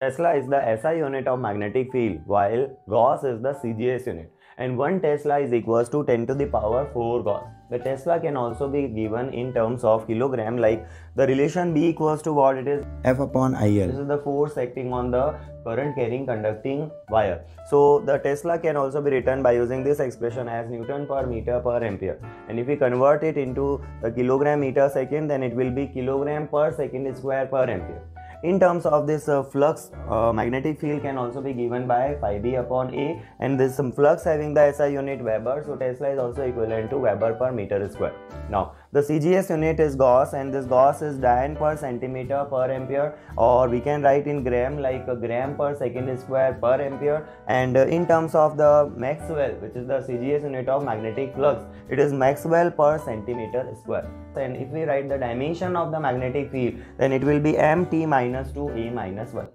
Tesla is the SI unit of magnetic field while Gauss is the CGS unit and 1 Tesla is equals to 10 to the power 4 Gauss. The Tesla can also be given in terms of kilogram like the relation B equals to what it is F upon IL. This is the force acting on the current carrying conducting wire. So the Tesla can also be written by using this expression as Newton per meter per ampere and if we convert it into the kilogram meter second then it will be kilogram per second square per ampere in terms of this uh, flux uh, magnetic field can also be given by phi b upon a. And this um, flux having the SI unit Weber so Tesla is also equivalent to Weber per meter square. Now the CGS unit is Gauss and this Gauss is dyne per centimeter per ampere or we can write in gram like a gram per second square per ampere. And uh, in terms of the Maxwell which is the CGS unit of magnetic flux it is Maxwell per centimeter square. And if we write the dimension of the magnetic field then it will be mt minus 2 a minus 1